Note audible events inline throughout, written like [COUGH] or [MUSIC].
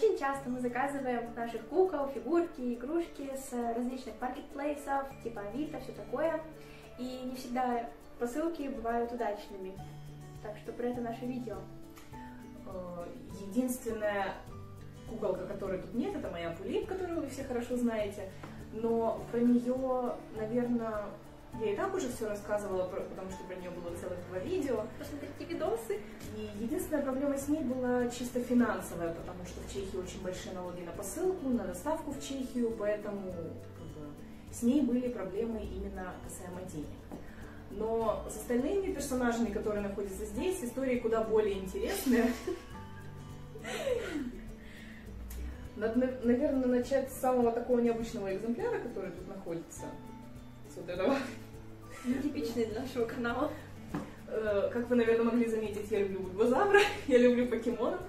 Очень часто мы заказываем наших кукол, фигурки, игрушки с различных маркетплейсов, типа Авито, все такое. И не всегда посылки бывают удачными. Так что про это наше видео. Э, единственная куколка, которой тут нет, это моя Пулип, которую вы все хорошо знаете. Но про нее, наверное, я и так уже все рассказывала, потому что про нее было целых два видео. Посмотрите видосы. И единственная проблема с ней была чисто финансовая, потому что в Чехии очень большие налоги на посылку, на доставку в Чехию, поэтому как бы, с ней были проблемы именно касаемо денег. Но с остальными персонажами, которые находятся здесь, истории куда более интересные. Надо, наверное, начать с самого такого необычного экземпляра, который тут находится. С вот этого. Нетипичный для нашего канала. Э, как вы, наверное, могли заметить, я люблю бульбазавра, [LAUGHS] я люблю покемонов.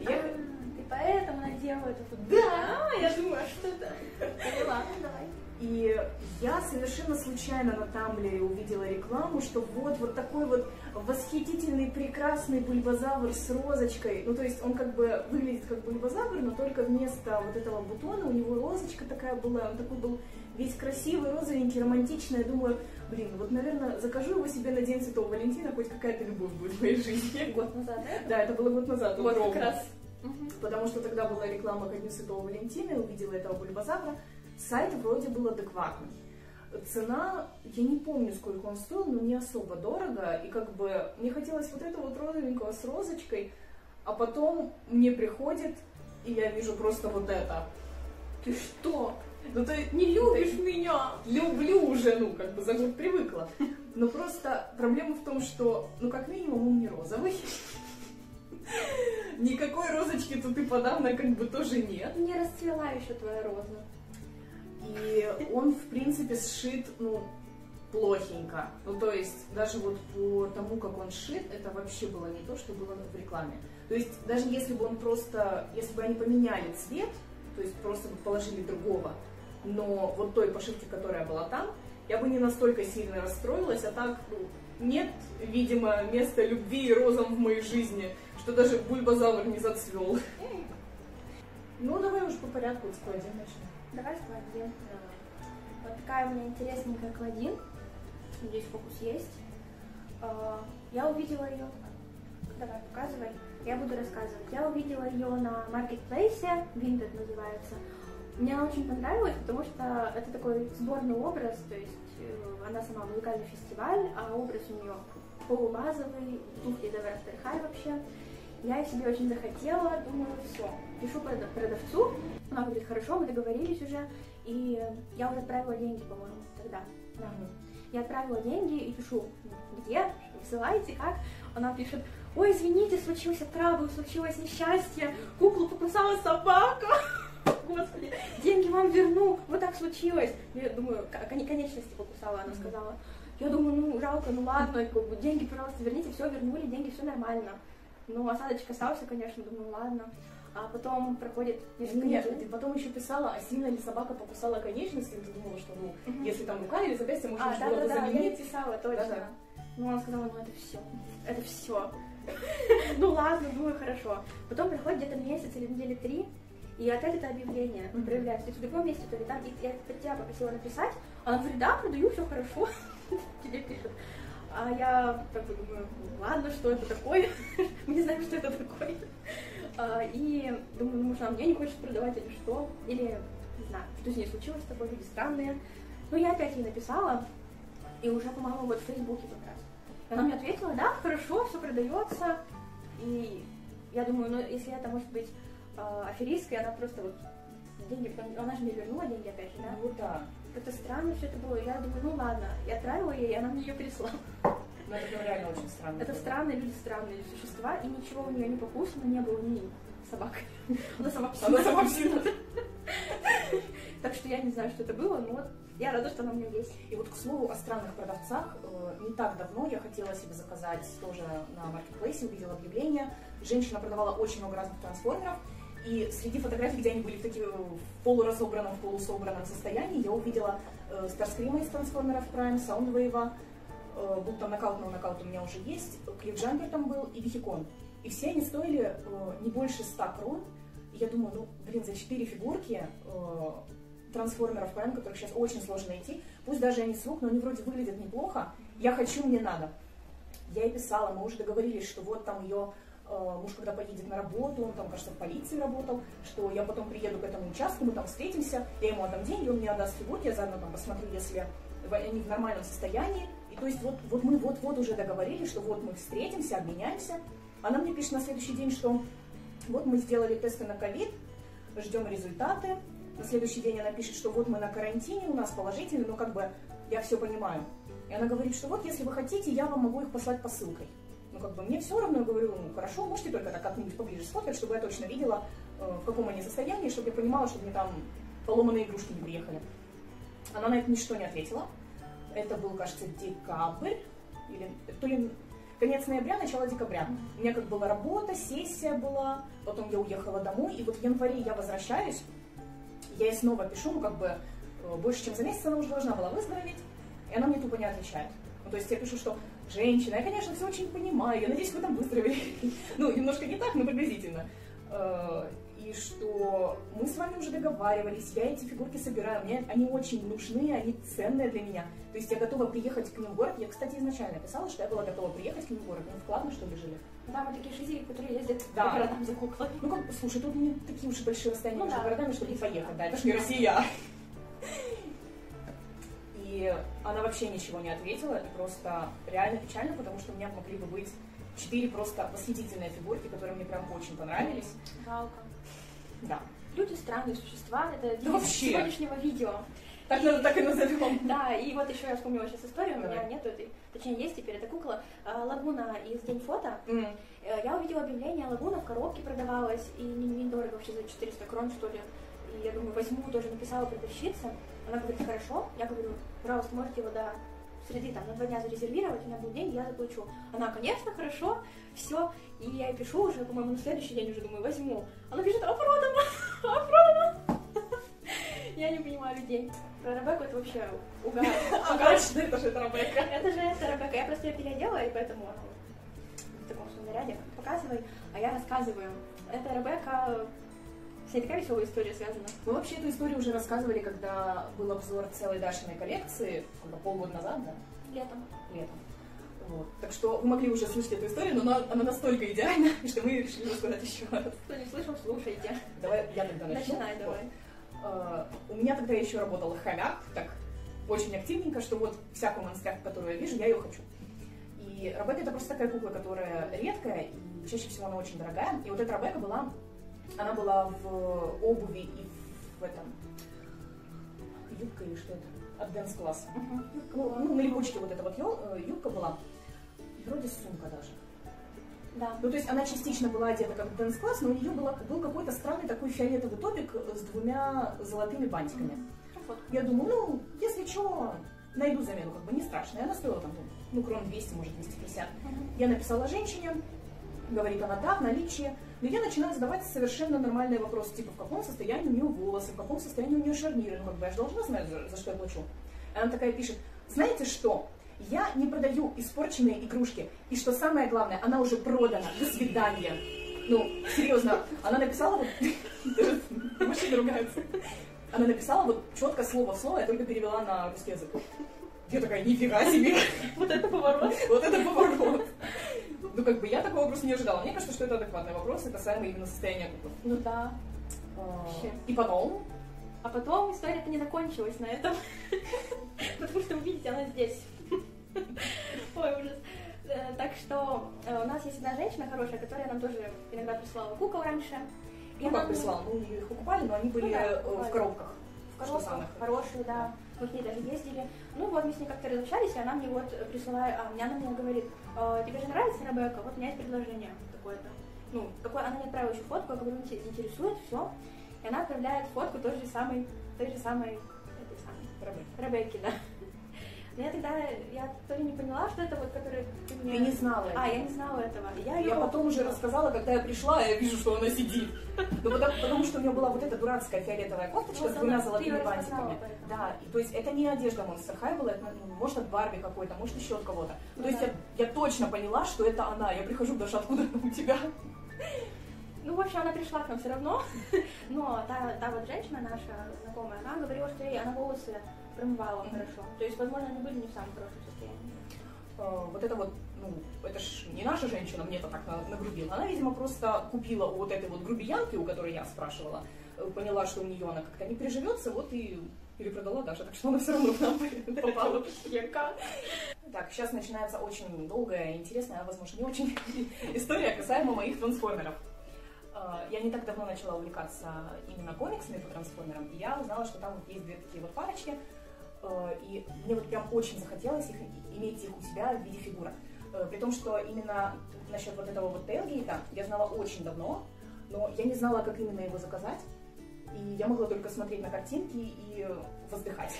Я... А, ты поэтому надела это тут? Да, я думаю, что это? Поняла, ну давай. И я совершенно случайно на Тамблере увидела рекламу, что вот, вот такой вот восхитительный, прекрасный бульбазавр с розочкой. Ну, то есть он как бы выглядит как бульбазавр, но только вместо вот этого бутона у него розочка такая была, он такой был весь красивый, розовенький, романтичный. Я думаю, блин, вот, наверное, закажу его себе на День Святого Валентина, хоть какая-то любовь будет в моей жизни. Год назад, да? Да, это было год назад. Вот как раз. Потому что тогда была реклама ко Дню Святого Валентина, увидела этого бульбазавра. Сайт вроде был адекватный. Цена, я не помню, сколько он стоил, но не особо дорого. И как бы мне хотелось вот этого вот розовенького с розочкой, а потом мне приходит, и я вижу просто вот это. Ты что? Ну ты не любишь меня? Люблю уже, ну как бы за год привыкла. Но просто проблема в том, что, ну как минимум он не розовый. Никакой розочки тут и подавно как бы тоже нет. Не расцвела еще твоя роза. И он, в принципе, сшит, ну, плохенько. Ну, то есть, даже вот по тому, как он сшит, это вообще было не то, что было в рекламе. То есть, даже если бы он просто, если бы они поменяли цвет, то есть просто бы положили другого, но вот той пошивки, которая была там, я бы не настолько сильно расстроилась, а так, ну, нет, видимо, места любви и розам в моей жизни, что даже бульбазавр не зацвел. Ну, давай уж по порядку с Клодин начнем. Давай с Клодин. Вот такая у меня интересненькая Клодин. Здесь фокус есть. А, я увидела ее... Давай, показывай. Я буду рассказывать. Я увидела ее на маркетплейсе, Vinted называется. Мне она очень понравилась, потому что это такой сборный образ, то есть э, она сама музыкальный фестиваль, а образ у нее полубазовый, туфли до High вообще. Я их себе очень захотела, думаю, все, пишу продавцу, она говорит, хорошо, мы договорились уже, и я уже отправила деньги, по-моему, тогда. Да. Я отправила деньги и пишу, где, высылайте, как? Она пишет, ой, извините, случился трабл, случилось несчастье, куклу покусала собака. Господи, деньги вам верну, вот так случилось. Я думаю, конечности покусала, она сказала. Я думаю, ну жалко, ну ладно, как бы, деньги, пожалуйста, верните, все вернули, деньги, все нормально. Ну, осадочек остался, конечно, думаю, ладно. А потом проходит несколько Нет, ты потом еще писала, а сильно ли собака покусала конечности, ты думала, что, ну, угу. если там рука или запястье, можно а, да, было да, да, заменить. я писала, точно. Да, да. Ну, она сказала, ну, это все, это все. [LAUGHS] Ну, ладно, думаю, хорошо. Потом проходит где-то месяц или недели три, и опять это объявление mm-hmm. проявляется. То есть в другом месте, то ли там, и я тебя попросила написать, она говорит, да, продаю, все хорошо, [LAUGHS] тебе пишут. А я как бы думаю, ладно, что это такое? [LAUGHS] Мы не знаем, что это такое. А, и думаю, ну, может, она мне не хочет продавать или что? Или, не знаю, что с ней случилось с тобой, люди странные. Ну, я опять ей написала, и уже, по-моему, вот в Фейсбуке как раз. И она мне ответила, да, хорошо, все продается. И я думаю, ну, если это может быть э, аферистка, она просто вот деньги, потом, она же мне вернула деньги опять же, да? Ну да. Это странно все это было. Я думаю, ну ладно, я отправила ей, и она мне ее прислала. Ну это реально очень странно. Это странные люди, странные существа, и ничего у нее не покусано, не было ни собак. Она сама псина. Она сама псина. Так что я не знаю, что это было, но вот я рада, что она у меня есть. И вот, к слову, о странных продавцах. Э, не так давно я хотела себе заказать тоже на маркетплейсе, увидела объявление. Женщина продавала очень много разных трансформеров. И среди фотографий, где они были в таких в полуразобранном, полусобранном состоянии, я увидела э, Старскрима из трансформеров Prime, Soundwave, э, был там нокаут, но нокаут у меня уже есть, Клифф Джампер там был и Вихикон. И все они стоили э, не больше 100 крон, И я думаю, ну, блин, за четыре фигурки э, трансформеров, правильно, которых сейчас очень сложно найти, пусть даже они с рук, но они вроде выглядят неплохо, я хочу, мне надо. Я ей писала, мы уже договорились, что вот там ее э, муж, когда поедет на работу, он там, кажется, в полиции работал, что я потом приеду к этому участку, мы там встретимся, я ему отдам деньги, он мне отдаст фигурки, я заодно там посмотрю, если они в нормальном состоянии. И то есть вот, вот мы вот-вот уже договорились, что вот мы встретимся, обменяемся. Она мне пишет на следующий день, что вот мы сделали тесты на ковид, ждем результаты. На следующий день она пишет, что вот мы на карантине, у нас положительный, но как бы я все понимаю. И она говорит, что вот если вы хотите, я вам могу их послать посылкой. Ну как бы мне все равно, я говорю, ну хорошо, можете только так как-нибудь поближе сфоткать, чтобы я точно видела, э, в каком они состоянии, чтобы я понимала, чтобы мне там поломанные игрушки не приехали. Она на это ничто не ответила. Это был, кажется, декабрь, или то ли конец ноября, начало декабря. У меня как была работа, сессия была, потом я уехала домой, и вот в январе я возвращаюсь, я ей снова пишу, ну как бы э, больше, чем за месяц она уже должна была выздороветь, и она мне тупо не отвечает. Ну, то есть я пишу, что женщина, я, конечно, все очень понимаю, я надеюсь, вы там выздоровели. [LAUGHS] ну, немножко не так, но приблизительно. Э, и что мы с вами уже договаривались, я эти фигурки собираю, мне они очень нужны, они ценные для меня. То есть я готова приехать к ним в город. Я, кстати, изначально писала, что я была готова приехать к ним в город. Ну, вкладно, что ли, жили? Там вот такие жители, которые ездят да. по городам за куклой. Ну, как, слушай, тут не такие уж большие расстояния ну, между да. городами, чтобы не поехать, да, это ж не Россия. И она вообще ничего не ответила, и просто реально печально, потому что у меня могли бы быть четыре просто восхитительные фигурки, которые мне прям очень понравились. Жалко. Да. Люди странные существа, это да вообще. сегодняшнего видео. Так, и, так и назовем. [LAUGHS] Да, и вот еще я вспомнила сейчас историю, Давай. у меня нету этой, точнее есть теперь эта кукла, э, Лагуна из День фото. Mm. Я увидела объявление, Лагуна в коробке продавалась, и не- недорого вообще за 400 крон, что ли. И я думаю, возьму, тоже написала продавщица. Она говорит, хорошо. Я говорю, пожалуйста, можете его до среды, там, на два дня зарезервировать, у меня будут деньги, я заплачу. Она, конечно, хорошо, все. И я ей пишу уже, по-моему, на следующий день уже думаю, возьму. Она пишет, а продано, а продано. [LAUGHS] Я не понимаю людей. Про Ребекку это вообще угар. [LAUGHS] А точно, это же Ребекка. Это же это Ребекка. Я просто ее переодела, и поэтому в таком своем наряде. Показывай, а я рассказываю. Это Ребекка... Ней такая веселая история связана. Мы вообще эту историю уже рассказывали, когда был обзор целой Дашиной коллекции, сколько, полгода назад, да? Летом. Летом. Вот. Так что вы могли уже слышать эту историю, но она, она настолько идеальна, [LAUGHS] что мы решили рассказать еще раз. Кто не слышал, слушайте. Давай я тогда начну. Начинай, давай. А, у меня тогда еще работал хомяк, так очень активненько, что вот всякую монстряку, которую я вижу, я ее хочу. И Ребекка это просто такая кукла, которая редкая, и чаще всего она очень дорогая. И вот эта Ребекка была, она была в обуви и в этом, юбка или что это, от Дэнс класса. Ну, ну, на липучке вот эта вот э, юбка была, вроде сумка даже. Да. Ну, то есть она частично была одета как Dance Class, но у нее была, был какой-то странный такой фиолетовый топик с двумя золотыми бантиками. Я думаю, ну, если что, найду замену, как бы не страшно. И она стоила там, ну, крон 200, может, 250. Я написала женщине, говорит она, да, в наличии. Но я начинаю задавать совершенно нормальные вопросы, типа, в каком состоянии у нее волосы, в каком состоянии у нее шарниры, ну, как бы я же должна знать, за, за что я плачу. И она такая пишет, знаете что, я не продаю испорченные игрушки, и что самое главное, она уже продана, до свидания. Ну, серьезно, она написала вот... [LAUGHS] Машина ругается. Она написала вот четко слово в слово, я только перевела на русский язык. Я такая, нифига себе. [LAUGHS] Вот это поворот. Вот это поворот. Ну, как бы я такого вопроса не ожидала. Мне кажется, что это адекватный вопрос, это самое именно состояние куклы. Ну да. А, Вообще. И потом, А потом история-то не закончилась на этом. [LAUGHS] Потому что, увидите, она здесь. [LAUGHS] Ой, ужас. Э, Так что э, у нас есть одна женщина хорошая, которая нам тоже иногда присылала кукол раньше. И ну как прислала, мы их покупали, но они были Ну да, э, в коробках. В коробках хорошие, да. Мы к ней даже ездили. Ну вот, мы с ней как-то разобщались, и она мне вот присылает, а, мне она мне говорит, «Э, тебе же нравится Ребекка? Вот у меня есть предложение такое-то. Ну, какое, она мне отправила еще фотку, я говорю, «Ну, тебя интересует, все. И она отправляет фотку той же самой, той же самой, этой самой, Ребекка. Ребекки, да. Но я тогда, я то ли не поняла, что это вот, который ты мне... Ты не знала А, я не знала этого. Я, Я потом уже рассказала, когда я пришла, я вижу, что она сидит. Ну, потому, потому что у нее была вот эта дурацкая фиолетовая кофточка Вот с двумя золотыми бантиками. Да, и, то есть это не одежда Monster High была, это, ну, может от Барби какой-то, может еще от кого-то. Ну то есть да. я, я точно поняла, что это она. Я прихожу, даже откуда у тебя? Ну, в общем, она пришла к нам все равно, [LAUGHS] но та, та вот женщина наша знакомая, она говорила, что ей она волосы промывала хорошо. То есть, возможно, они были не в самом хорошем состоянии. Э, вот это вот, ну, это ж не наша женщина мне это так нагрубила. Она, видимо, просто купила у вот этой вот грубиянки, у которой я спрашивала, э, поняла, что у нее она как-то не приживется, вот и перепродала даже, так что она все равно к нам [LAUGHS] попала. Так, сейчас начинается очень долгая, интересная, а возможно не очень [LAUGHS] история касаемо моих трансформеров. Э, я не так давно начала увлекаться именно комиксами по трансформерам, и я узнала, что там есть две такие вот парочки, и мне вот прям очень захотелось их, иметь их у себя в виде фигурок. Э, при том, что именно насчет вот этого вот тейлгейта я знала очень давно, но я не знала, как именно его заказать, и я могла только смотреть на картинки и воздыхать.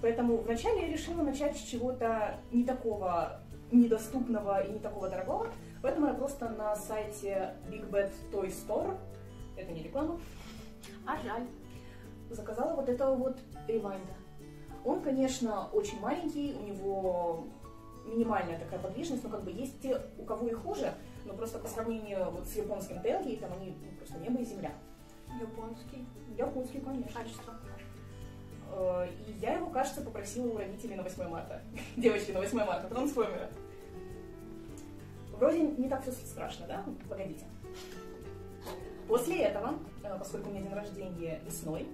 Поэтому вначале я решила начать с чего-то не такого недоступного и не такого дорогого, поэтому я просто на сайте Big Bad Toy Store, это не реклама, а жаль, заказала вот этого вот ревайнда. Он, конечно, очень маленький, у него минимальная такая подвижность, но как бы есть те, у кого и хуже, но просто по сравнению вот с японским Tailgate, они ну, просто небо и земля. Японский? Японский, конечно. Качество. Э, и я его, кажется, попросила у родителей на 8 марта. [LAUGHS] Девочки, на 8 марта, трансформера. Вроде не так все страшно, да? Погодите. После этого, э, поскольку у меня день рождения весной,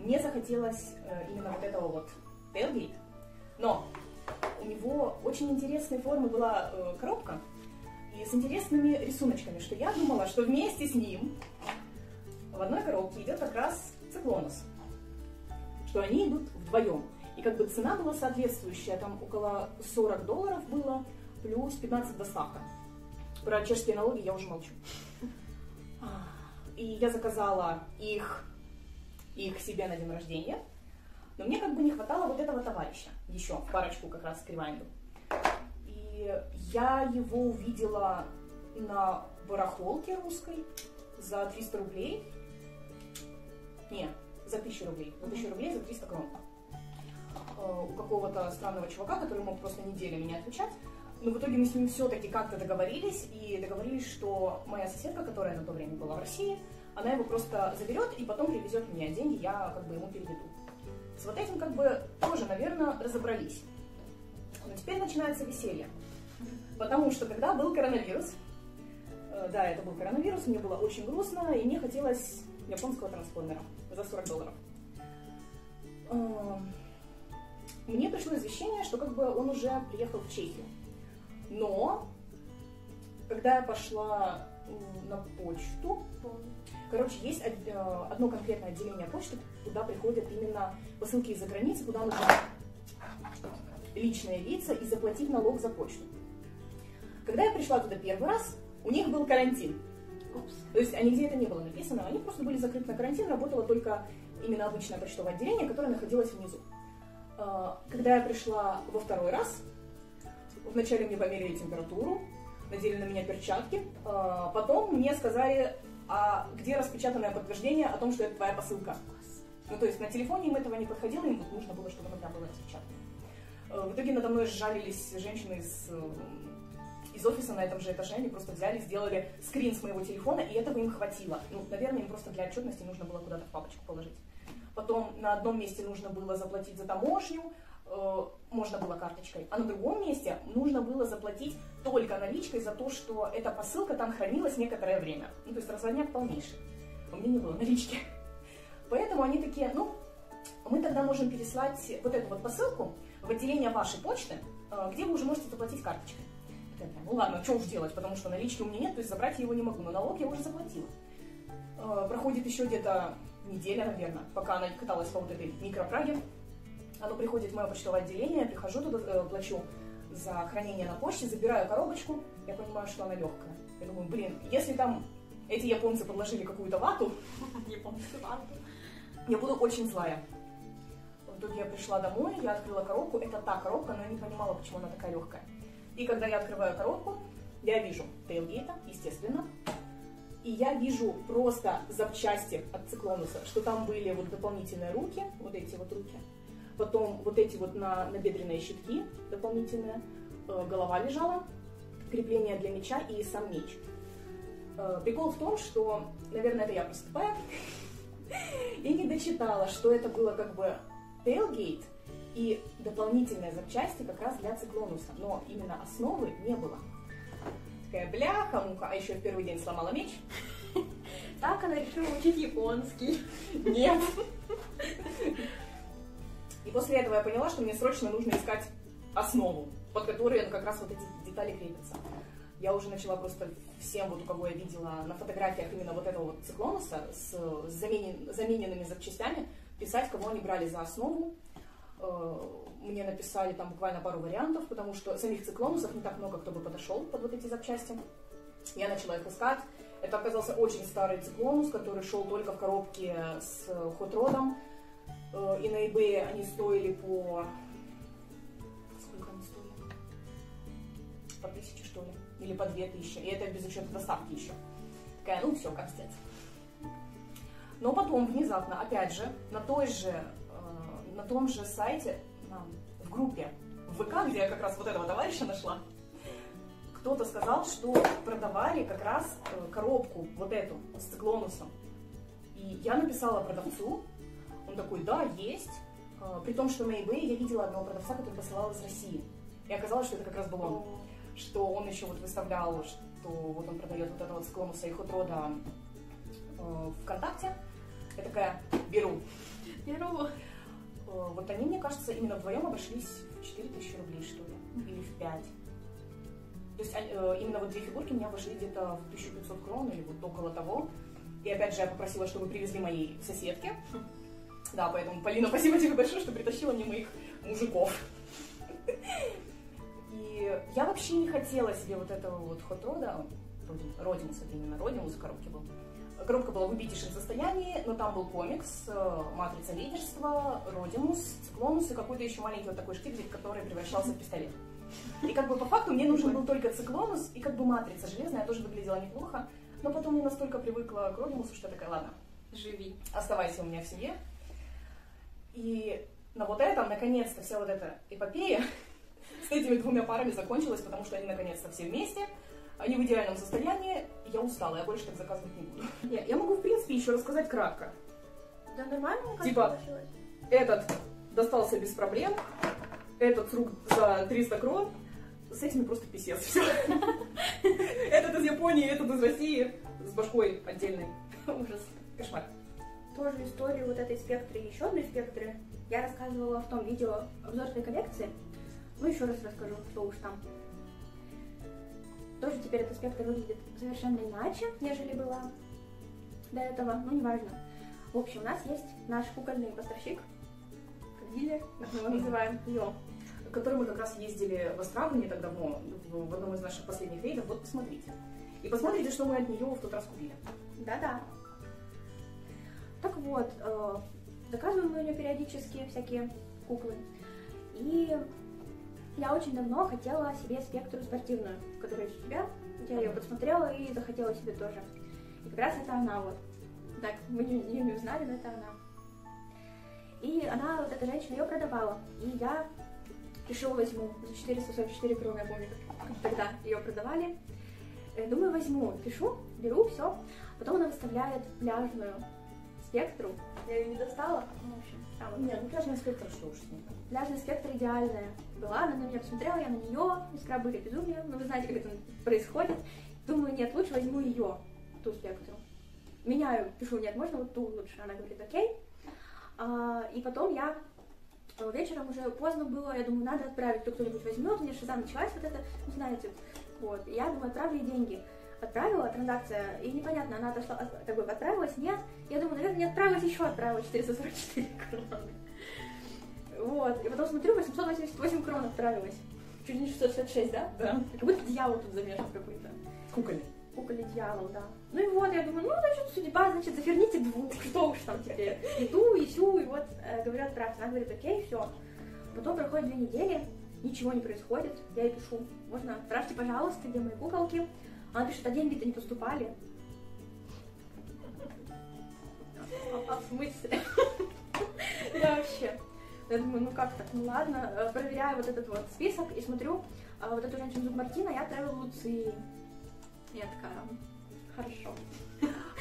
мне захотелось э, именно вот этого вот tailgate, но у него очень интересной формы была э, коробка и с интересными рисуночками, что я думала, что вместе с ним в одной коробке идет как раз циклонус, что они идут вдвоем. И как бы цена была соответствующая, там около 40 долларов было, плюс 15 доставка. Про чешские налоги я уже молчу. И я заказала их их себе на день рождения. Но мне как бы не хватало вот этого товарища еще, в парочку как раз к ревайнду. И я его увидела на барахолке русской за 300 рублей. Не, за 1000 рублей. За 1000 рублей за 300 крон. У какого-то странного чувака, который мог просто неделями не отвечать. Но в итоге мы с ним все-таки как-то договорились, и договорились, что моя соседка, которая на то время была в России, она его просто заберет и потом привезет мне, деньги я как бы ему переведу. С вот этим как бы тоже, наверное, разобрались. Но теперь начинается веселье. Потому что когда был коронавирус, э, да, это был коронавирус, мне было очень грустно, и мне хотелось японского трансформера за 40 долларов. Э, мне пришло извещение, что как бы он уже приехал в Чехию. Но, когда я пошла на почту, Короче, есть э, одно конкретное отделение почты, куда приходят именно посылки из-за границы, куда нужно лично явиться и заплатить налог за почту. Когда я пришла туда первый раз, у них был карантин. Упс. То есть нигде это не было написано, они просто были закрыты на карантин, работало только именно обычное почтовое отделение, которое находилось внизу. Э, когда я пришла во второй раз, вначале мне померили температуру, надели на меня перчатки, э, потом мне сказали а где распечатанное подтверждение о том, что это твоя посылка. Ну, то есть на телефоне им этого не подходило, им нужно было, чтобы прям было распечатано. Э, в итоге надо мной сжалились женщины из, э, из офиса на этом же этаже, они просто взяли, сделали скрин с моего телефона, и этого им хватило. Ну, наверное, им просто для отчетности нужно было куда-то в папочку положить. Потом на одном месте нужно было заплатить за таможню, можно было карточкой, а на другом месте нужно было заплатить только наличкой за то, что эта посылка там хранилась некоторое время. Ну, то есть разводняк полнейший. У меня не было налички. Поэтому они такие, ну, мы тогда можем переслать вот эту вот посылку в отделение вашей почты, э, где вы уже можете заплатить карточкой. Ну ладно, что уж делать, потому что налички у меня нет, то есть забрать его не могу, но налог я уже заплатила. Э, проходит еще где-то неделя, наверное, пока она каталась по вот этой микропраге, оно приходит в мое почтовое отделение, я прихожу туда, э, плачу за хранение на почте, забираю коробочку, я понимаю, что она легкая. Я думаю, блин, если там эти японцы подложили какую-то вату, [LAUGHS] японцы вату, я буду очень злая. В итоге я пришла домой, я открыла коробку, это та коробка, но я не понимала, почему она такая легкая. И когда я открываю коробку, я вижу тейлгейта, естественно, и я вижу просто запчасти от циклонуса, что там были вот дополнительные руки, вот эти вот руки, потом вот эти вот на, набедренные щитки дополнительные, э, голова лежала, крепление для меча и сам меч. Э, прикол в том, что, наверное, это я просто тупая, [LAUGHS] и не дочитала, что это было как бы tailgate и дополнительные запчасти как раз для циклонуса, но именно основы не было. Такая бляха, муха, а еще в первый день сломала меч. [LAUGHS] Так она решила учить японский. [LAUGHS] Нет. И после этого я поняла, что мне срочно нужно искать основу, под которой как раз вот эти детали крепятся. Я уже начала просто всем, вот у кого я видела на фотографиях именно вот этого вот циклонуса с заменен, замененными запчастями, писать, кого они брали за основу. Э, мне написали там буквально пару вариантов, потому что самих циклонусов не так много кто бы подошел под вот эти запчасти. Я начала их искать. Это оказался очень старый циклонус, который шел только в коробке с хотродом. Э, и на eBay они стоили по... Сколько они стоили? По тысяче, что ли? Или по две тысячи. И это без учета доставки еще. Такая, ну все, капстец. Но потом внезапно, опять же, на той же, э, на том же сайте, в группе в ВК, где я как раз вот этого товарища нашла, кто-то сказал, что продавали как раз э, коробку вот эту с циклонусом. И я написала продавцу, он такой, да, есть. Э, при том, что на eBay я видела одного продавца, который посылал из России. И оказалось, что это как раз был он. Что он еще вот выставлял, что вот он продает вот этого циклонуса и хотрода э, ВКонтакте. Я такая, беру. Беру. Вот они, мне кажется, именно вдвоем обошлись в 4000 рублей, что ли, или в 5. То есть э, именно вот две фигурки меня вошли где-то в 1500 крон или вот около того. И опять же я попросила, чтобы привезли моей соседке. Да, поэтому, Полина, спасибо тебе большое, что притащила мне моих мужиков. И я вообще не хотела себе вот этого вот хот-рода, Родимус, это именно Родимус в коробке был. Коробка была в убитейшем состоянии, но там был комикс, э, матрица лидерства, Родимус, Циклонус и какой-то еще маленький вот такой штиблик, который превращался в пистолет. И как бы по факту мне нужен был только циклонус и как бы матрица железная, тоже выглядела неплохо. Но потом я настолько привыкла к Родимусу, что я такая, ладно, живи, оставайся у меня в семье. И на вот этом, наконец-то, вся вот эта эпопея [LAUGHS] с этими двумя парами закончилась, потому что они наконец-то все вместе, они в идеальном состоянии, я устала, я больше так заказывать не буду. [LAUGHS] Я, я могу, в принципе, еще рассказать кратко. Да нормально, как Типа, этот достался без проблем, этот с рук за 300 крон, с этими просто писец. Все. [LAUGHS] Этот из Японии, этот из России, с башкой отдельной. Ужас. Кошмар. Тоже историю вот этой спектры и еще одной спектры я рассказывала в том видео обзорной коллекции. Ну, еще раз расскажу, что уж там. Тоже теперь эта спектр выглядит совершенно иначе, нежели была до этого, но неважно. В общем, у нас есть наш кукольный поставщик, дилер, как мы его называем, Йо к которой мы как раз ездили в Острову не так давно, в одном из наших последних рейдов, вот посмотрите. И посмотрите, что мы от нее в тот раз купили. Да-да. Так вот, э, заказываем у нее периодически всякие куклы. И я очень давно хотела себе спектру спортивную, которая у тебя. Я ее подсмотрела и захотела себе тоже. И как раз это она вот. Так, мы ее не узнали, но это она. И она, вот эта женщина, ее продавала. И я решила возьму за 444 кроны, я помню, тогда ее продавали. Э, думаю, возьму, пишу, беру, все. Потом она выставляет пляжную спектру. Я ее не достала. Ну, в общем, там вот. Нет, ну пляжная спектр, что уж с ней. Пляжная спектр идеальная была, она на меня посмотрела, я на нее, искра были безумие, но вы знаете, как это происходит. Думаю, нет, лучше возьму ее, ту спектру. Меняю, пишу, нет, можно вот ту лучше. Она говорит, окей. А, и потом я вечером уже поздно было, я думаю, надо отправить, кто кто-нибудь возьмет, у меня шиза началась вот это, ну, знаете, вот, я думаю, отправлю деньги. Отправила транзакция, и непонятно, она отошла, как бы отправилась, нет, я думаю, наверное, не отправилась, еще отправила 444 кроны. Вот, и потом смотрю, 888 крон отправилась. Чуть не 666, да? Да. Как будто дьявол тут замешан какой-то. Кукольный. Кукольный дьявол, да. Ну и вот, я думаю, ну, значит, судьба, значит, заверните двух, что уж там теперь. И ту, и сю, и вот, э, говорю, отправьте. Она говорит, окей, все. Потом проходит две недели, ничего не происходит. Я ей пишу, можно, отправьте, пожалуйста, где мои куколки. Она пишет, а деньги-то не поступали. А, в смысле? Я вообще. Я думаю, ну как так, ну ладно. Э, проверяю вот этот вот список и смотрю, а вот эту женщину зуб Мартина я отправила Луции. Я такая, Хорошо.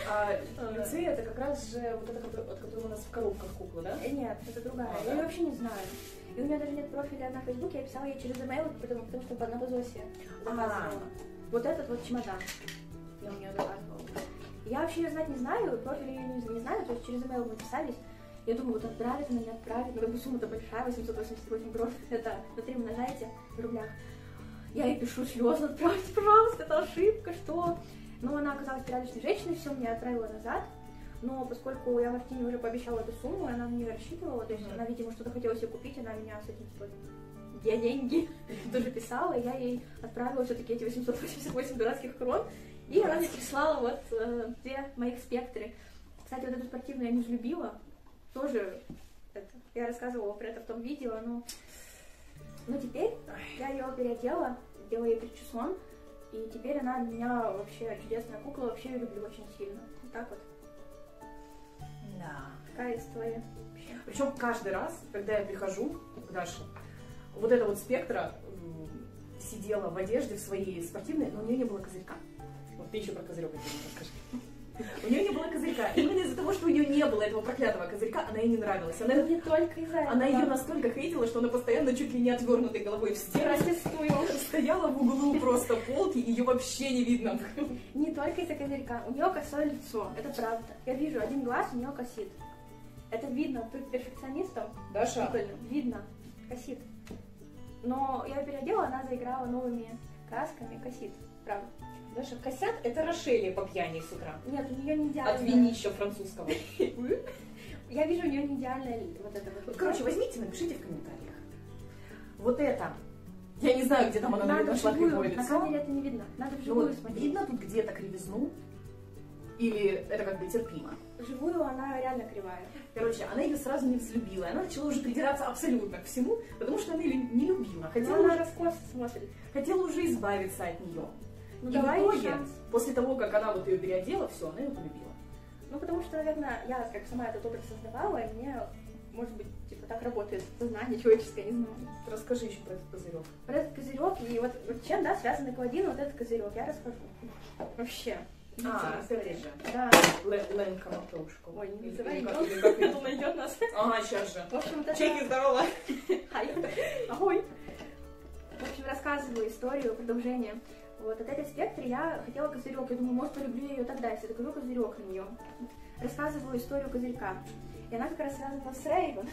А это как раз же вот это, который- от которого у нас в коробках кукла, да? Э, Нет, это другая. А, Я ее вообще не знаю. И у меня даже нет профиля на Фейсбуке, я писала ей через email, потому, потому что на Базосе заказывала. Вот этот вот чемодан я у нее заказывала. Я вообще ее знать не знаю, профиль ее не, не знаю, то есть через email мы писались. Я думаю, вот отправит она, не отправит, ну как бы сумма-то большая, 888 грош, это на 3 умножаете в рублях. Я ей пишу слезно, отправьте, пожалуйста, это ошибка, что? Но она оказалась порядочной женщиной, все мне отправила назад. Но поскольку я Мартине уже пообещала эту сумму, и она на нее рассчитывала, то есть Мгм. она, видимо, что-то хотела себе купить, она меня с этим типа где деньги [LAUGHS] тоже писала, я ей отправила все-таки эти 888 дурацких крон, и она мне прислала вот э, две моих спектры. Кстати, вот эту спортивную я не взлюбила, тоже это, я рассказывала про это в том видео, но, но теперь я ее переодела, сделала ей причесон, и теперь она для меня вообще чудесная кукла, вообще ее люблю очень сильно. Вот так вот. Да. Такая история. Причем каждый раз, когда я прихожу к Даше, вот эта вот спектра сидела в одежде в своей спортивной, но у нее не было козырька. Вот ты еще про козырек расскажи. У нее не было козырька. Именно из-за того, что у нее не было этого проклятого козырька, она ей не нравилась. Она, Не только из-за этого. она ее настолько хейтила, что она постоянно чуть ли не отвернутой головой в стену стояла в углу просто полки, ее вообще не видно. Не только из-за козырька. У нее косое лицо, это правда. Я вижу, один глаз у нее косит. Это видно пер- перфекционистам. Даша. Видно. Косит. Но я ее переодела, она заиграла новыми красками. Косит. Правда. Даша, косят это Рошели по пьяни с утра. Нет, у нее не идеальная. От винища французского. [LAUGHS] Я вижу у нее не идеальная вот это вот. Короче, возьмите, напишите в комментариях. Вот это. Я не знаю, где там она надо нашла кривое На лицо. камере это не видно. Надо Ну вживую смотреть. видно тут где-то кривизну? Или это как бы терпимо? Вживую она реально кривая. Короче, она ее сразу не взлюбила. Она начала уже придираться абсолютно к всему, потому что она ее не любила. Но Хотела, она уже, раскос смотрит. хотела уже избавиться от нее. Ну И в итоге, шанс. после того, как она вот ее переодела, все, она ее полюбила. Ну, потому что, наверное, я как сама этот образ создавала, и мне, может быть, типа так работает сознание человеческое, не знаю. Расскажи еще про этот козырек. Про этот козырек, и вот, вот чем, да, связан Клодин, вот этот козырек, я расскажу. Вообще. А, же. Да. Ле- Ленка Матрошка. Ой, не называй как-? [LAUGHS] Он найдет нас. Ага, сейчас же. В общем, это... Чеки, здорово. [LAUGHS] Хай. Огонь. В общем, рассказываю историю, продолжение. Вот от этой спектры я хотела козырек. Я думаю, может, полюблю я ее тогда, если докажу козырек на нее. Рассказываю историю козырька. И она как раз связана с Рейвен.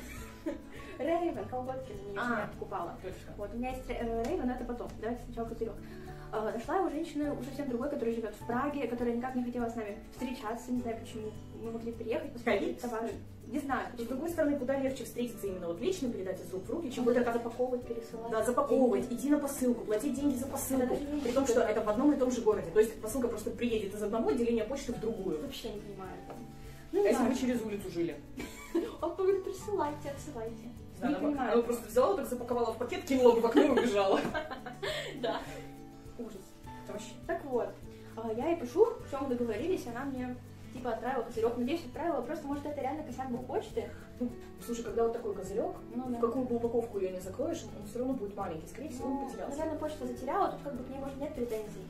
[LAUGHS] Рейвен, колготки на нее А. я покупала. Точно. Вот, у меня есть э, Рейвен, это потом. Давайте сначала козырек. Э, Нашла у женщины уже совсем другой, которая живет в Праге, которая никак не хотела с нами встречаться, не знаю почему. Мы могли приехать, посмотреть товары. Не знаю, С другой стороны, куда легче встретиться именно вот лично, передать из рук в руки, чем Чем вот это запаковывать, пересылать. да, запаковывать, идти на посылку, платить деньги за посылку. При том, что это в одном и том же городе. То есть посылка просто приедет из одного отделения почты в другую. Вообще не понимаю. А Ну, не если вы через улицу жили? [LAUGHS] Он говорит, присылайте, отсылайте. Да, не она, понимаю. она просто взяла, так запаковала в пакет, кинула бы в окно и убежала. [LAUGHS] Да. Ужас. Вообще. Так вот, а, я ей пишу, в чем мы договорились, она мне типа отправила козырек. Надеюсь, отправила, просто может это реально косяк был почты. Ну, слушай, когда вот такой козырек, Ну, в да. какую бы упаковку ее не закроешь, он все равно будет маленький. Скорее всего, он Ну, потерялся. наверное, почта затеряла, тут как бы к ней, может, нет претензий.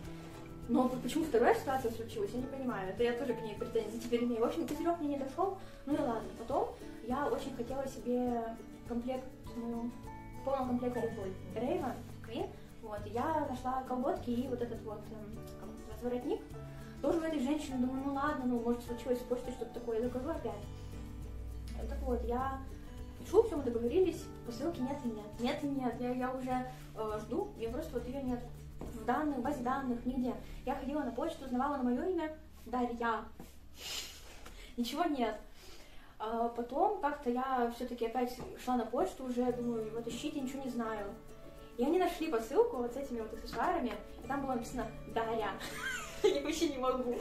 Но почему вторая ситуация случилась, я не понимаю. Это я тоже к ней претензии теперь имею. В общем, козырек мне не дошел. Ну и ладно. Потом я очень хотела себе комплект, ну, в полном комплекте Рейва, Квин. Вот, я нашла колготки и вот этот вот эм, как это называется, воротник. Тоже у этой женщины думаю, ну ладно, ну может случилось с почтой что-то такое, закажу опять. Так вот, я пишу, все, мы договорились, посылки нет и нет. Нет и нет, я, я уже э, жду, и просто вот ее нет в данных, в базе данных, нигде. Я ходила на почту, узнавала на мое имя, Дарья. Ничего нет. А потом как-то я все-таки опять шла на почту уже, думаю, вот ищите, ничего не знаю. И они нашли посылку вот с этими вот аксессуарами, и там было написано «Дарья». [LAUGHS] Я вообще не могу.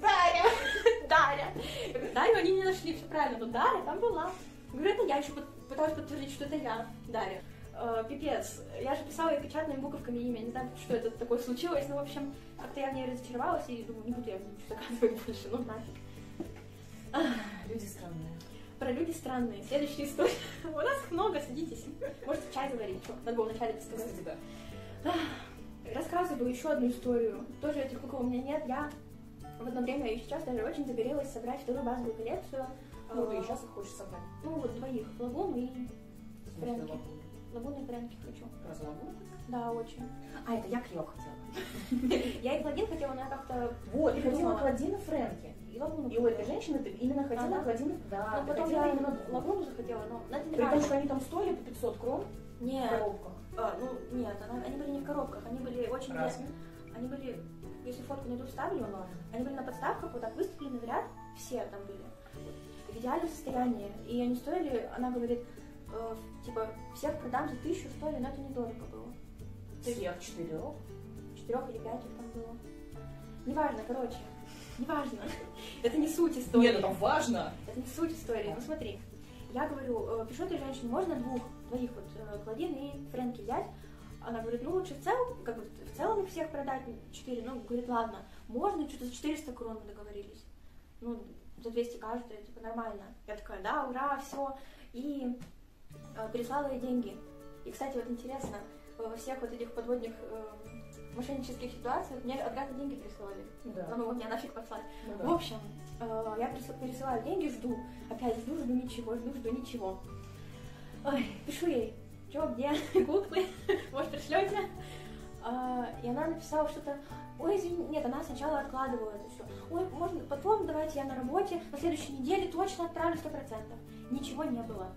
Дарья! [LAUGHS] Дарья! Я говорю, Дарью они не нашли, все правильно, но Дарья там была. Говорю, это я еще пыталась подтвердить, что это я, Дарья. Э, пипец. Я же писала ей печатными буковками имя, не знаю, что это такое случилось, но, в общем, как-то я в ней разочаровалась и думаю, не буду я в ней ничего заказывать больше, ну нафиг. Люди странные. Про люди странные. Следующая история. [LAUGHS] У нас их много, садитесь. Можете чай заварить, что надо было вначале это сказать. Да. Рассказываю еще одну историю. Тоже этих кукол у меня нет. Я в одно время и сейчас даже очень загорелась собрать вторую базовую коллекцию. Ну, ты Э, и сейчас их хочешь собрать. Ну, вот двоих. Лагун и В смысле, прянки. лагуну? Лагун и прянки хочу. Разве лагуну? Да, очень. А, это я Клео хотела. [LAUGHS] Я и Клодин хотела, но я как-то... Вот, и хотела Придумала. Клодина Фрэнки. И лагуну. И у этой женщины ты именно хотела Ага. Клодина, да, Но потом хотела я именно двух. лагуну захотела, но это не При том, важно. что они там стоили по 500 крон в Нет, коробках. а, ну нет, она- они были не в коробках, они были очень... Разве? Они были, если фотку найду, вставлю, Ну ладно. они были на подставках, вот так выставлены в ряд, все там были. В идеальном состоянии. И они стоили, она говорит, э, типа, всех продам за тысячу стоили, но это недорого было. Всех четырех. Четырех или пять их там было. Неважно, короче. Неважно. [LAUGHS] Это не суть истории. Нет, это важно. Это не суть истории. Ну смотри, я говорю, э, пишу этой женщине, можно двух, двоих вот, э, Клодин и Фрэнки взять? Она говорит, ну лучше в целом, как бы в целом их всех продать, четыре. Ну, говорит, ладно, можно, что-то за 400 крон мы договорились. Ну, за 200 каждая, типа, нормально. Я такая, да, ура, все. И э, переслала ей деньги. И, кстати, вот интересно, э, во всех вот этих подводных э, мошеннических ситуациях мне обратно деньги присылали. Да. Ну, могу мне нафиг послать. Ну В да. общем, э, я пересылаю деньги, жду. Опять жду, жду ничего, жду, жду ничего. Ой, пишу ей, что, где [LAUGHS] куклы, [LAUGHS] может, пришлете? А, и она написала что-то, ой, извини, нет, она сначала откладывала это все. Ой, можно потом, давайте я на работе, на следующей неделе точно отправлю сто процентов. Ничего не было.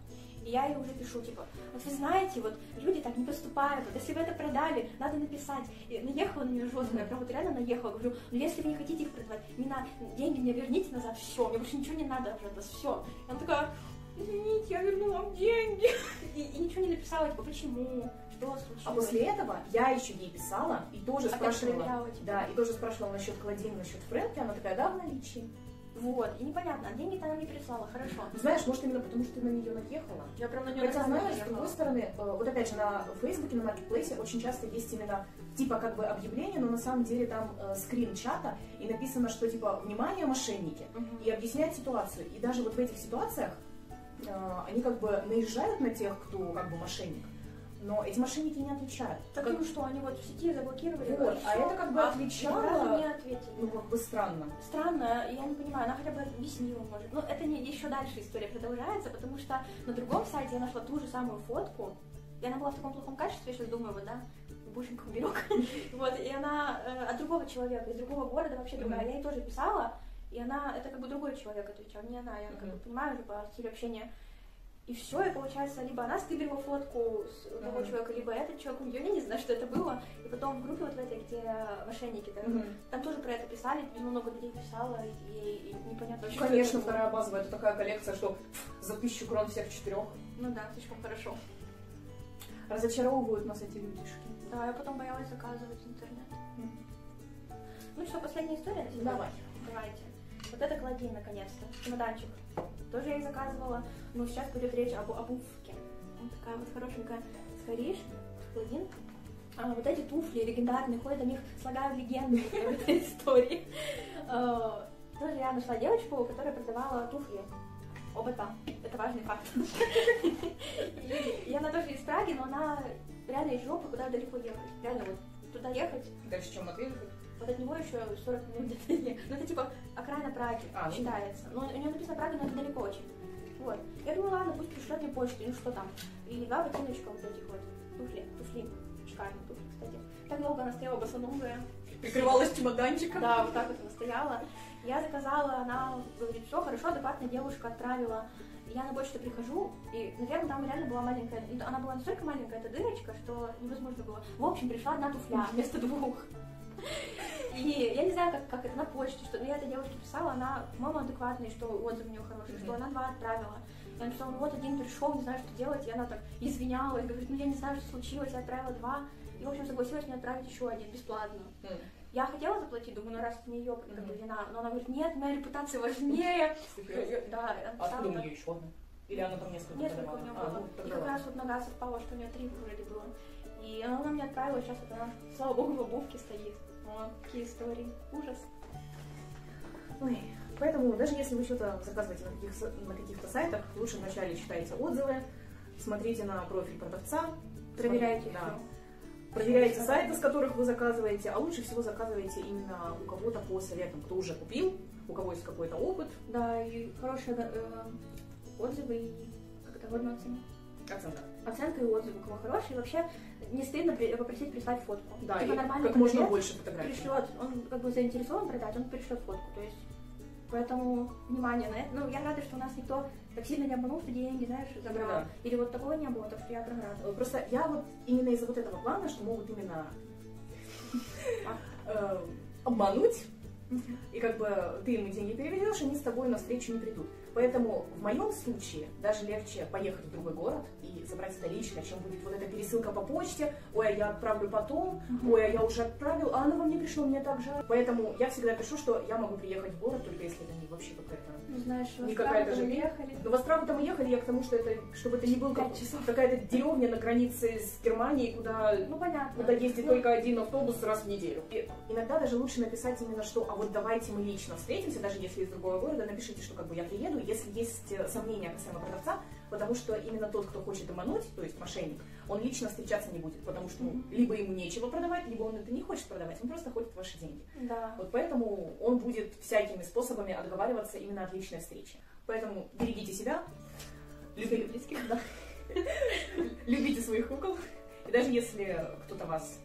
И я ей уже пишу, типа, вот вы знаете, вот люди так не поступают, вот если вы это продали, надо написать. И наехала на нее жестко, я прям вот реально наехала, говорю, ну если вы не хотите их продавать, не на, деньги мне верните назад, все, мне больше ничего не надо от вас, все. И она такая, извините, я верну вам деньги. И, и ничего не написала, типа, почему, что случилось. А после этого я еще ей писала и тоже Опять спрашивала. типа. Да, и тоже спрашивала насчет Клодина, насчет Фрэнки. Она такая, да, в наличии. Вот, и непонятно, а деньги-то она мне прислала, хорошо. Знаешь, может именно потому, что ты на нее наехала? Я прям на нее Хотя, знаешь, с другой стороны, э, вот опять же, на Фейсбуке, на Маркетплейсе очень часто есть именно типа как бы объявление, но на самом деле там э, скрин чата, и написано, что типа «Внимание, мошенники!» и объясняет ситуацию. И даже вот в этих ситуациях э, они как бы наезжают на тех, кто как бы мошенник, но эти мошенники не отвечают. Так Как- ну что, они вот в сети заблокировали, Вот, а это как бы а отвечало- не ответили. ну, как бы странно. Странно, я не понимаю, она хотя бы объяснила, может. Ну, это не еще дальше история продолжается, потому что на другом сайте я нашла ту же самую фотку, и она была в таком плохом качестве, я сейчас думаю, вот, да, бушенька уберег. [LAUGHS] Вот, и она э, от другого человека, из другого города вообще другая. Я ей тоже писала, и она, это как бы другой человек отвечал, не она, я как бы понимаю уже по стилю общения. И все, и получается, либо она скидывала фотку с того Мгм. человека, либо этот человек у нее, я не знаю, что это было. И потом в группе вот в этой, где мошенники, да, Мгм. там тоже про это писали, много людей писало, и, и непонятно вообще, что Конечно, вторая базовая это такая коллекция, что за тысячу крон всех четырех. Ну да, слишком хорошо. Разочаровывают нас эти людишки. Да, я потом боялась заказывать интернет. Мгм. Ну что, последняя история? Давай. Давайте. Вот это кладин, наконец-то. Чемоданчик. Тоже я и заказывала. Но сейчас будет речь об обувке. Вот такая вот хорошенькая схариш, кладин. А, вот эти туфли легендарные, ходят о них, слагают легенды [LAUGHS] в этой истории. А, Тоже я нашла девочку, которая продавала туфли. Оба там. Это важный факт. И и она тоже из Праги, но она реально из жопы, куда далеко ехать. Реально вот туда ехать, Дальше чем ответить? Вот от него еще 40 минут где-то. Ну, это типа окраина Праги А, ну. считается. Но у нее написано Прага, но это далеко очень. Вот. Я думаю, ладно, пусть пришлет мне почту, ну что там. И два ботиночка вот этих вот. Туфли, туфли. Шикарные туфли, кстати. Так долго она стояла босоногая. Прикрывалась чемоданчиком. Да, вот так вот она стояла. Я заказала, она говорит, все хорошо, адекватная девушка отправила. Я на почту прихожу, и, наверное, там реально была маленькая, ну, она была настолько маленькая, эта дырочка, что невозможно было. В общем, пришла одна туфля вместо двух. И я не знаю, как, как это на почте, что ну, я этой девушке писала, она, по-моему, адекватная, что отзыв у нее хороший, что Мгм. она два отправила. Я написала, ну вот один пришел, не знаю, что делать, и она так извинялась, говорит, ну я не знаю, что случилось, я отправила два. И, в общем, согласилась мне отправить еще один бесплатно. М. Я хотела заплатить, думаю, ну раз это не ее как бы, Мгм. вина, но она говорит, нет, моя репутация важнее. Да, А откуда у нее еще одна? Или она там несколько Несколько у нее А, было. ну, И как раз вот нога совпала, что у нее три вроде было. И она мне отправила, сейчас вот она, слава богу, в обувке стоит. Вот, такие истории. Ужас. Ой, Поэтому даже если вы что-то заказываете на, каких, на каких-то сайтах, лучше вначале читайте отзывы, смотрите на профиль продавца, Проверяйте да. Проверяйте сайты, с которых вы заказываете, а лучше всего заказывайте именно у кого-то по советам, кто уже купил, у кого есть какой-то опыт. Да, и хорошие э, отзывы и как это годно оценить. Оценка. Оценка и отзывы, у кого хорошие. Вообще не стыдно попросить прислать фотку. Да, Типа и нормальный как можно больше фотографий. пришлет, он как бы заинтересован продать, он пришлет фотку. То есть Поэтому внимание на это. Ну, я рада, что у нас никто так сильно не обманул, что деньги, знаешь, забрал. Да. Или вот такого не было, так что я прям рада. Э, Просто я вот именно из-за вот этого плана, что могут именно [LAUGHS] э, обмануть, и как бы ты им деньги переведешь, они с тобой на встречу не придут. Поэтому в моем случае даже легче поехать в другой город и забрать это лично, чем будет вот эта пересылка по почте, ой, а я отправлю потом, ой, а я уже отправил, а оно вам не пришло, мне так жаль. Поэтому я всегда пишу, что я могу приехать в город, только если это не вообще какая-то Ну, знаешь, Не какая-то же уехали. ну, в Острову-то мы ехали, я к тому, что это, чтобы это не был как, какая-то деревня на границе с Германией, куда, Ну, понятно. куда ездит Ну, только один автобус раз в неделю. И иногда даже лучше написать именно, что, а вот давайте мы лично встретимся, даже если из другого города, напишите, что как бы я приеду, если есть э, сомнения касаемо продавца, потому что именно тот, кто хочет обмануть, то есть мошенник, он лично встречаться не будет, потому что ну, либо ему нечего продавать, либо он это не хочет продавать, он просто хочет ваши деньги. Да. Вот поэтому он будет всякими способами отговариваться именно от личной встречи. Поэтому берегите себя, любите близких, да. [LAUGHS] любите своих кукол. И даже если кто-то вас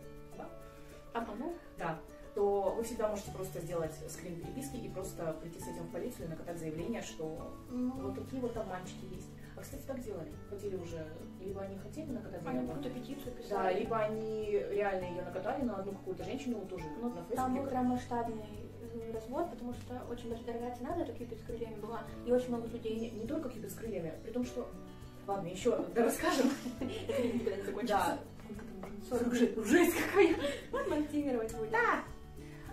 Обманул? да, то вы всегда можете просто сделать скрин переписки и просто прийти с этим в полицию и накатать заявление, что Ну, вот такие вот обманщики есть. А, кстати, так делали. Хотели уже, либо они хотели накатать они заявление, какую-то петицию да, писали. либо они реально ее накатали на одну какую-то женщину тоже Ну, на там был прям масштабный э, развод, потому что очень даже дорогая цена за такие с крыльями была, и очень много людей. не, не только кипит с крыльями, при том, что... Ладно, еще да расскажем. [LAUGHS] Это никогда не закончится. Да. Сколько там уже? Сорок. Жесть, жесть какая. Вот [LAUGHS] монтировать будет. Да.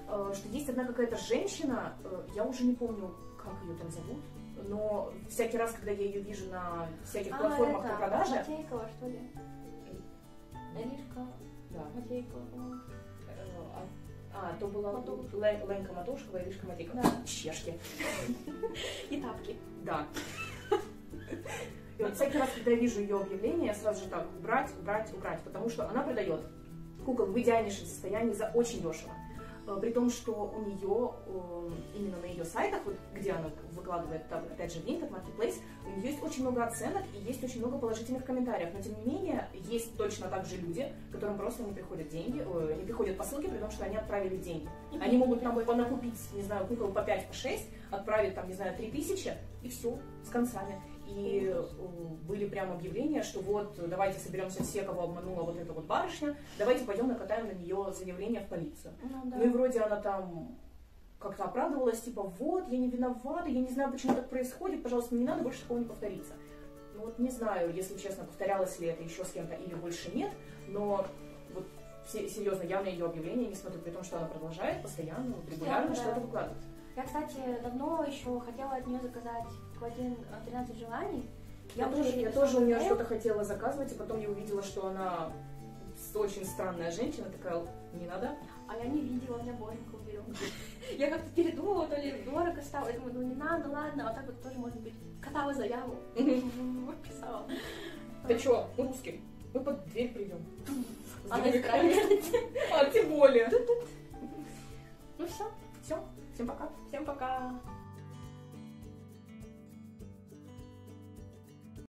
Э, Что есть одна какая-то женщина, э, я уже не помню, как ее там зовут, но всякий раз, когда я ее вижу на всяких А, платформах это, по продаже, Матейкова, что ли? Иришка да, Матейкова, э, а, а, то была Матушкова. Лен- Ленка Матушкова и Иришка Матейкова. Да. Чешки. [LAUGHS] И тапки. Да. И вот всякий раз, когда я вижу ее объявление, я сразу же так, убрать, убрать, убрать, потому что она продает кукол в идеальнейшем состоянии за очень дешево. Э, При том, что у нее, именно на ее сайтах, вот, где она выкладывает, там, опять же, этот marketplace, у нее есть очень много оценок и есть очень много положительных комментариев. Но, тем не менее, есть точно так же люди, которым просто не приходят деньги, не приходят посылки, при том, что они отправили деньги. Они могут там понакупить, не знаю, кукол по 5, по 6, отправить там, не знаю, 3000, и все, с концами. И э, были прям объявления, что вот давайте соберемся все, кого обманула вот эта вот барышня, давайте пойдем накатаем на нее заявление в полицию. Ну да. Ну и вроде она там как-то оправдывалась, типа, вот, я не виновата, я не знаю, почему так происходит, пожалуйста, не надо, больше такого не повторится. Ну вот не знаю, если честно, повторялось ли это еще с кем-то или больше нет, но вот се- серьезно, я на ее объявление не смотрю, при том, что она продолжает постоянно, вот, регулярно Постоянно, что-то да. выкладывать. Я, кстати, давно еще хотела от нее заказать Клодин э, 13 желаний. Я, уже тоже, я тоже у нее что-то хотела заказывать, и потом я увидела, что она очень странная женщина, такая, не надо. А я не видела, меня боженька уберем. [LAUGHS] Я как-то передумала, то ли дорого стало. Я думаю, ну не надо, ладно, а так вот тоже может быть. Катала заяву, [LAUGHS] писала. Ты чё, мы русские, мы под дверь придем. Исправляет. [LAUGHS] А, тем более. Ну все, Все, всем пока. всем пока.